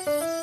我